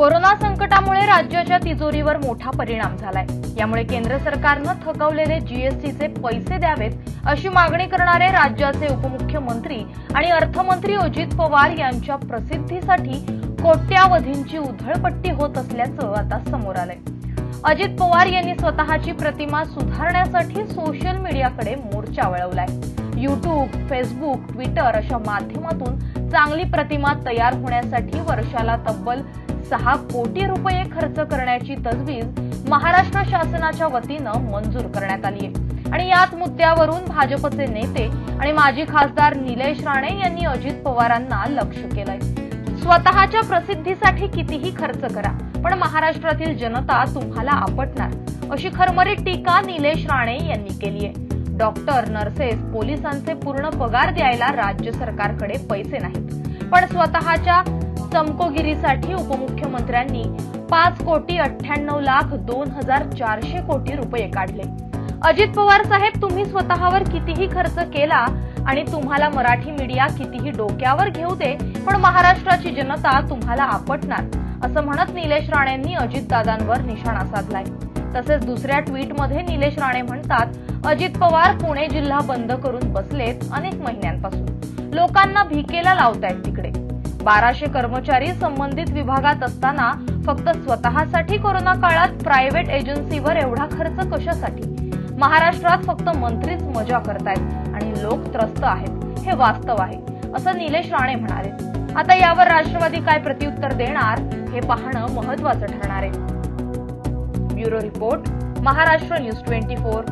Corona संकटामुळे राज्याच्या तिजोरीवर मोठा परिणाम झालाय. यामुळे केंद्र सरकारनं थकवलेले जीएसटीचे पैसे द्यावेत अशी मागणी करणारे राज्याचे उपमुख्यमंत्री आणि अर्थमंत्री अजित पवार यांच्या प्रसिद्धीसाठी कोट्यावधींची उधळपट्टी होत असल्याचं आता समोर आलंय. अजित पवार यांनी स्वतःची प्रतिमा सुधारण्यासाठी सोशल मीडियाकडे मोर्चा वळवलाय. युट्यूब फेसबुक ट्विटर अशा माध्यमातून चांगली प्रतिमा तयार होण्यासाठी वर्षाला तब्बल सहा कोटी रुपये खर्च करण्याची तजवीज महाराष्ट्र शासनाच्या वतीनं मंजूर करण्यात आली आहे. आणि याच मुद्द्यावरून भाजपचे नेते आणि माजी खासदार निलेश राणे यांनी अजित पवारांना लक्ष केलंय. स्वतःच्या प्रसिद्धीसाठी कितीही खर्च करा पण महाराष्ट्रातील जनता तुम्हाला आपटणार अशी खरमरी टीका निलेश राणे यांनी केली आहे. डॉक्टर नर्सेस पोलिसांचे पूर्ण पगार द्यायला राज्य सरकारकडे पैसे नाहीत. पण स्वतःच्या चमकोगिरीसाठी उपमुख्यमंत्र्यांनी पाच कोटी अठ्ठ्याण्णव लाख दोन हजार चारशे कोटी रुपये काढले. अजित पवार साहेब तुम्ही स्वतःवर कितीही खर्च केला आणि तुम्हाला मराठी मीडिया कितीही डोक्यावर घेऊ दे पण महाराष्ट्राची जनता तुम्हाला आपटणार असं म्हणत निलेश राणेंनी अजितदादांवर निशाणा साधलाय. तसेच दुसऱ्या ट्विटमध्ये निलेश राणे म्हणतात अजित पवार पुणे जिल्हा बंद करून बसलेत अनेक महिन्यांपासून. लोकांना भिकेला लावतायत तिकडे. बाराशे कर्मचारी संबंधित विभागात असताना फक्त स्वतःसाठी कोरोना काळात प्रायव्हेट एजन्सीवर एवढा खर्च कशासाठी? महाराष्ट्रात फक्त मंत्रीच मजा करतायत आणि लोक त्रस्त आहेत. हे वास्तव आहे असं निलेश राणे म्हणाले. आता यावर राष्ट्रवादी काय प्रत्युत्तर देणार हे पाहणं महत्वाचं ठरणार आहे. Bureau report Maharashtra news twenty four.